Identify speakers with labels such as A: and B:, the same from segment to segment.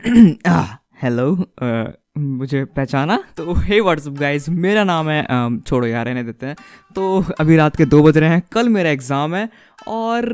A: Hello uh, मुझे पहचाना? तो हे व्हाट्सअप गाइस मेरा नाम है um, छोड़ो यार रहने देते हैं। तो अभी रात के दो बज रहे हैं। कल मेरा एग्ज़ाम है और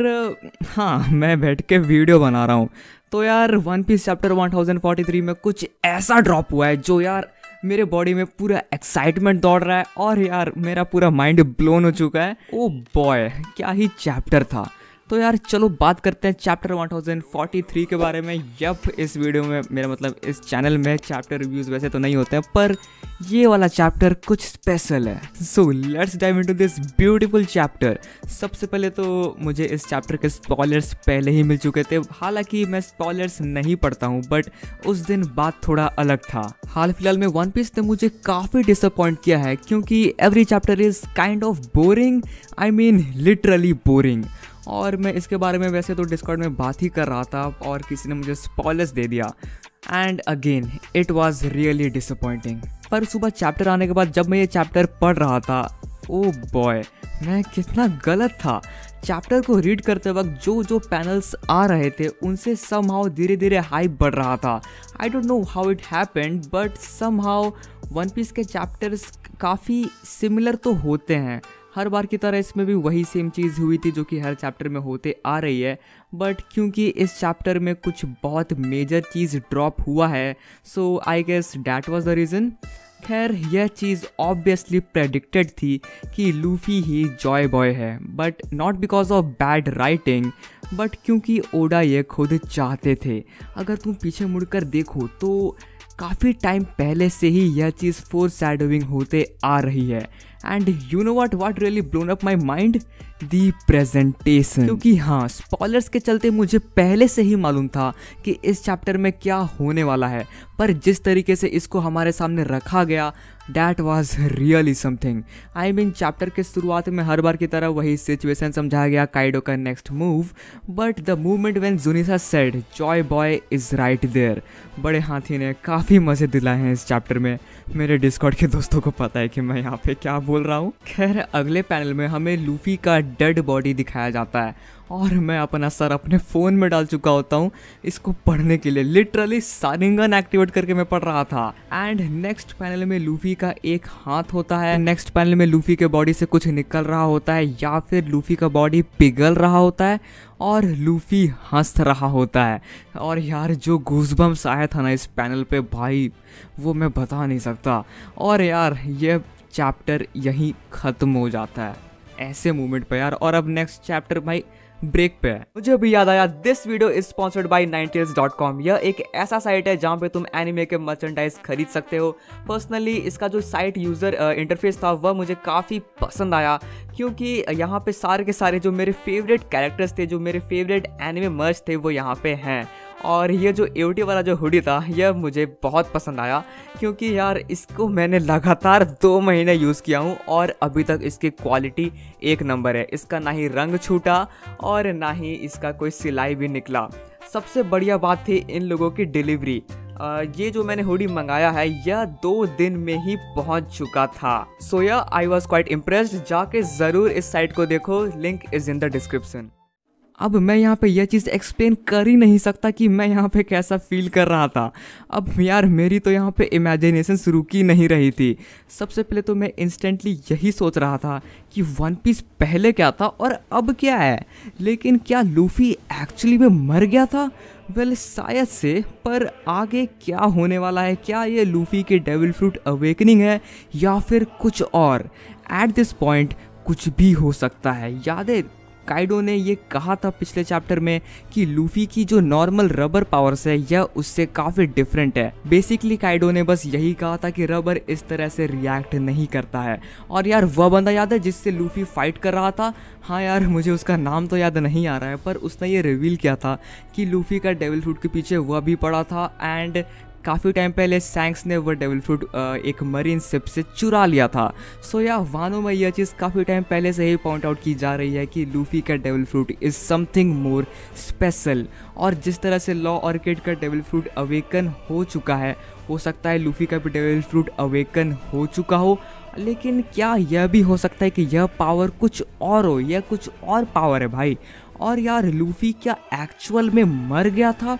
A: हाँ मैं बैठ के वीडियो बना रहा हूँ। तो यार वन पीस चैप्टर 1043 में कुछ ऐसा ड्रॉप हुआ है जो यार मेरे बॉडी में पूरा एक्साइटमेंट दौड़ रहा है और यार मेरा पूरा माइंड ब्लोन हो चुका है। ओ बॉय क्या ही चैप्टर था। तो यार चलो बात करते हैं चैप्टर 1043 के बारे में। यप, इस वीडियो में मेरा मतलब इस चैनल में चैप्टर रिव्यूज़ वैसे तो नहीं होते हैं, पर ये वाला चैप्टर कुछ स्पेशल है। So let's dive into this beautiful chapter सबसे पहले तो मुझे इस चैप्टर के स्पॉयलर्स पहले ही मिल चुके थे। हालाँकि मैं स्पॉयलर्स नहीं पढ़ता हूँ बट उस दिन बात थोड़ा अलग था। हाल फ़िलहाल में वन पीस ने मुझे काफ़ी डिसअपॉइंट किया है, क्योंकि every chapter is kind of boring I mean literally boring और मैं इसके बारे में वैसे तो डिस्कॉर्ड में बात ही कर रहा था और किसी ने मुझे स्पॉयलर्स दे दिया। And again it was really disappointing पर सुबह चैप्टर आने के बाद जब मैं ये चैप्टर पढ़ रहा था ओ oh बॉय मैं कितना गलत था। चैप्टर को रीड करते वक्त जो जो पैनल्स आ रहे थे, उनसे सम हाउ धीरे धीरे हाइप बढ़ रहा था। I don't know how it happened but somehow One Piece के चैप्टर्स काफ़ी सिमिलर तो होते हैं। हर बार की तरह इसमें भी वही सेम चीज़ हुई थी जो कि हर चैप्टर में होते आ रही है। बट क्योंकि इस चैप्टर में कुछ बहुत मेजर चीज़ ड्रॉप हुआ है so I guess that was the reason खैर, यह चीज़ ऑब्वियसली प्रेडिक्टेड थी कि लूफी ही जॉय बॉय है but not because of bad writing but क्योंकि ओडा ये खुद चाहते थे। अगर तुम पीछे मुड़कर देखो तो काफ़ी टाइम पहले से ही यह चीज़ फोर सैडोविंग होते आ रही है। And you know what what really blown up my mind the presentation क्योंकि हाँ स्पॉलर्स के चलते मुझे पहले से ही मालूम था कि इस चैप्टर में क्या होने वाला है। पर जिस तरीके से इसको हमारे सामने रखा गया that was really something I mean chapter के शुरुआत में हर बार की तरह वही सिचुएशन समझाया गया काइडो का next move but the movement when Zunisha said Joy Boy is right there बड़े हाथी ने काफ़ी मज़े दिलाए हैं इस चैप्टर में। मेरे डिस्कॉर्ड के दोस्तों को पता है कि मैं यहाँ पे क्या बोल रहा हूँ, खैर, अगले पैनल में हमें लूफी का डेड बॉडी दिखाया जाता है। और मैं अपना सर अपने फ़ोन में डाल चुका होता हूँ, इसको पढ़ने के लिए। लिटरली सारिंगन एक्टिवेट करके मैं पढ़ रहा था। एंड नेक्स्ट पैनल में लूफी का एक हाथ होता है। नेक्स्ट पैनल में लूफी के बॉडी से कुछ निकल रहा होता है, या फिर लूफी का बॉडी पिघल रहा होता है, और लूफी हंस रहा होता है। और यार, जो घूसबम्स आया था ना इस पैनल पे, भाई, वो मैं बता नहीं सकता। और यार, ये चैप्टर यहीं ख़त्म हो जाता है। ऐसे मोमेंट पे यार, और अब नेक्स्ट चैप्टर भाई ब्रेक पे है। मुझे अभी याद आया this video is sponsored by Ninetails dot com यह एक ऐसा साइट है जहाँ पे तुम एनिमे के मर्चेंडाइज खरीद सकते हो। पर्सनली इसका जो साइट यूज़र इंटरफेस था, वह मुझे काफ़ी पसंद आया। क्योंकि यहाँ पे सारे के सारे जो मेरे फेवरेट कैरेक्टर्स थे, जो मेरे फेवरेट एनिमे मर्च थे, वो यहाँ पे हैं। और ये जो एवटी वाला जो हुडी था, यह मुझे बहुत पसंद आया, क्योंकि यार इसको मैंने लगातार दो महीने यूज़ किया हूँ और अभी तक इसकी क्वालिटी एक नंबर है। इसका ना ही रंग छूटा और ना ही इसका कोई सिलाई भी निकला। सबसे बढ़िया बात थी इन लोगों की डिलीवरी ये जो मैंने हुडी मंगाया है, यह दो दिन में ही पहुँच चुका था। सो या आई वॉज़ क्वाइट इम्प्रेस्ड जाके ज़रूर इस साइट को देखो link is in the description अब मैं यहाँ पे यह चीज़ एक्सप्लेन कर ही नहीं सकता कि मैं यहाँ पे कैसा फील कर रहा था। अब यार मेरी तो यहाँ पे इमेजिनेशन शुरू की नहीं रही थी। सबसे पहले तो मैं इंस्टेंटली यही सोच रहा था कि वन पीस पहले क्या था और अब क्या है? लेकिन क्या लूफी एक्चुअली में मर गया था? वेल शायद से, पर आगे क्या होने वाला है? क्या ये लूफी के डेविल फ्रूट अवेकनिंग है या फिर कुछ और? एट दिस पॉइंट कुछ भी हो सकता है। यादें काइडो ने ये कहा था पिछले चैप्टर में कि लूफी की जो नॉर्मल रबर पावर्स है, यह उससे काफ़ी डिफरेंट है। बेसिकली काइडो ने बस यही कहा था कि रबर इस तरह से रिएक्ट नहीं करता है। और यार, वह बंदा याद है जिससे लूफी फाइट कर रहा था? हाँ यार, मुझे उसका नाम तो याद नहीं आ रहा है, पर उसने ये रिवील किया था कि लूफी का डेविल फ्रूट के पीछे वह भी पड़ा था एंड काफ़ी टाइम पहले सैंक्स ने वो डेविल फ्रूट एक मरीन सिप से चुरा लिया था। सो या वानो में यह चीज़ काफ़ी टाइम पहले से ही पॉइंट आउट की जा रही है कि लूफी का devil fruit is something more special और जिस तरह से लॉ ऑर्किड का डेविल फ्रूट अवेकन हो चुका है, हो सकता है लूफी का भी डेविल फ्रूट अवेकन हो चुका हो, लेकिन क्या यह भी हो सकता है कि यह पावर कुछ और हो, यह कुछ और पावर है भाई। और यार लूफी क्या एक्चुअल में मर गया था?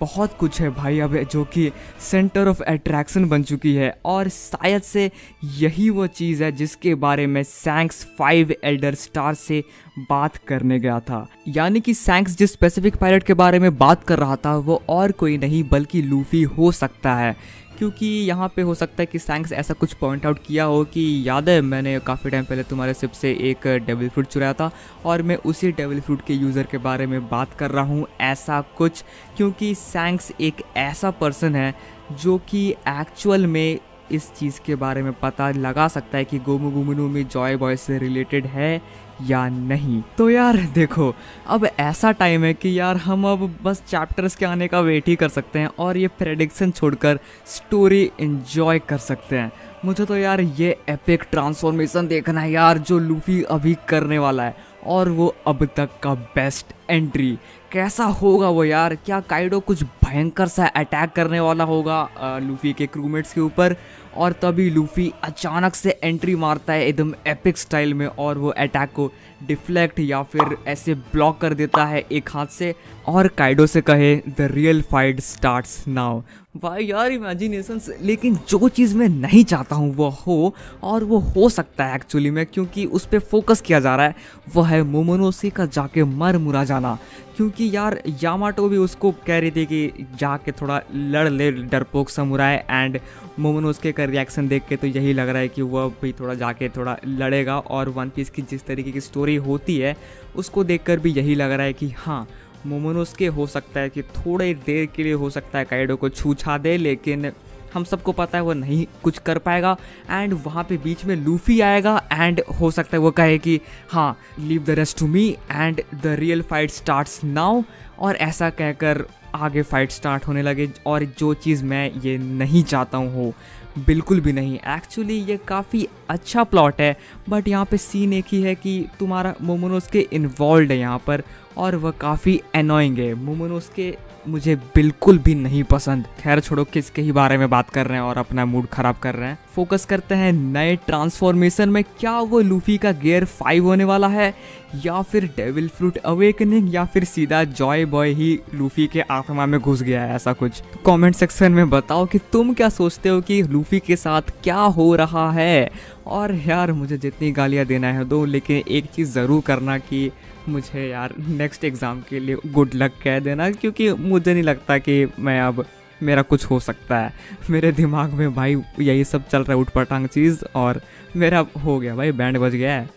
A: बहुत कुछ है भाई अब, जो कि सेंटर ऑफ़ अट्रैक्शन बन चुकी है। और शायद से यही वो चीज़ है जिसके बारे में सैंक्स फाइव एल्डर स्टार से बात करने गया था। यानी कि सैंक्स जिस स्पेसिफिक पायलट के बारे में बात कर रहा था, वो और कोई नहीं, बल्कि लूफी हो सकता है। क्योंकि यहाँ पे हो सकता है कि सैंक्स ऐसा कुछ पॉइंट आउट किया हो कि याद है, मैंने काफ़ी टाइम पहले तुम्हारे सिप से एक डेविल फ्रूट चुराया था और मैं उसी डेविल फ्रूट के यूज़र के बारे में बात कर रहा हूँ ऐसा कुछ, क्योंकि सैंक्स एक ऐसा पर्सन है जो कि एक्चुअल में इस चीज़ के बारे में पता लगा सकता है कि गोमू गुमनू में जॉय बॉय से रिलेटेड है या नहीं? तो यार देखो, अब ऐसा टाइम है कि यार हम अब बस चैप्टर्स के आने का वेट ही कर सकते हैं और ये प्रेडिक्शन छोड़कर स्टोरी एंजॉय कर सकते हैं। मुझे तो यार ये एपिक ट्रांसफॉर्मेशन देखना है यार, जो लूफी अभी करने वाला है। और वो अब तक का बेस्ट एंट्री कैसा होगा वो यार? क्या काइडो कुछ भयंकर सा अटैक करने वाला होगा लूफी के क्रूमेट्स के ऊपर? और तभी लूफी अचानक से एंट्री मारता है एकदम एपिक स्टाइल में, और वो अटैक को डिफ्लेक्ट या फिर ऐसे ब्लॉक कर देता है एक हाथ से और काइडो से कहे, the real fight starts now. भाई यार इमेजिनेशन लेकिन जो चीज़ मैं नहीं चाहता हूँ, वो हो और वो हो सकता है एक्चुअली में, क्योंकि उस पर फोकस किया जा रहा है। वह है मोमोनोसी का जाके मर मुरा जाना। क्योंकि यार यामाटो भी उसको कह रही थी कि जाके थोड़ा लड़ ले डरपोक समुराय एंड मोमोनोस्के का रिएक्शन देख के तो यही लग रहा है कि वह भी थोड़ा जाके थोड़ा लड़ेगा और वन पीस की जिस तरीके की स्टोरी होती है, उसको देखकर भी यही लग रहा है कि हाँ मोमोनोस्के हो सकता है कि थोड़े देर के लिए हो सकता है काइडो को छूछा दे, लेकिन हम सबको पता है वो नहीं कुछ कर पाएगा। एंड वहाँ पे बीच में लूफी आएगा एंड हो सकता है वो कहे कि हाँ leave the rest to me and the real fight starts now और ऐसा कहकर आगे फाइट स्टार्ट होने लगे और जो चीज़ मैं ये नहीं चाहता हूँ हो बिल्कुल भी नहीं। एक्चुअली ये काफ़ी अच्छा प्लॉट है बट यहाँ पे सीन एक ही है कि तुम्हारा मोमोनोस के इन्वॉल्व है यहाँ पर, और वह काफ़ी अनोइंग है। मोमोनोस के मुझे बिल्कुल भी नहीं पसंद। खैर, छोड़ो, किसके ही बारे में बात कर रहे हैं और अपना मूड खराब कर रहे हैं। फोकस करते हैं नए ट्रांसफॉर्मेशन में, क्या वो लूफी का गियर फाइव होने वाला है, या फिर डेविल फ्रूट अवेकनिंग या फिर सीधा जॉय बॉय ही लूफी के आत्मा में घुस गया है, ऐसा कुछ। कमेंट सेक्शन में बताओ कि तुम क्या सोचते हो कि लूफी के साथ क्या हो रहा है? और यार, मुझे जितनी गालियाँ देना है दो, लेकिन एक चीज़ ज़रूर करना कि मुझे यार नेक्स्ट एग्ज़ाम के लिए गुड लक कह देना, क्योंकि मुझे नहीं लगता कि मैं अब, मेरा कुछ हो सकता है। मेरे दिमाग में भाई यही सब चल रहा है उठ पटांग चीज़, और मेरा हो गया भाई, बैंड बज गया है।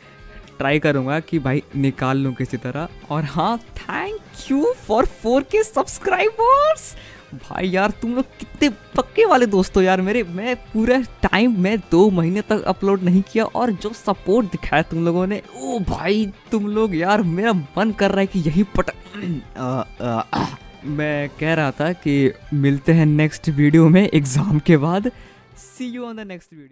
A: ट्राई करूँगा कि भाई निकाल लूँ किसी तरह, और हाँ thank you for four K subscribers भाई यार, तुम लोग कितने पक्के वाले दोस्तों यार मेरे। मैं पूरा टाइम मैं दो महीने तक अपलोड नहीं किया और जो सपोर्ट दिखाया तुम लोगों ने, ओ भाई, तुम लोग यार, मेरा मन कर रहा है कि यही पट मैं कह रहा था कि मिलते हैं नेक्स्ट वीडियो में एग्ज़ाम के बाद। See you on the next video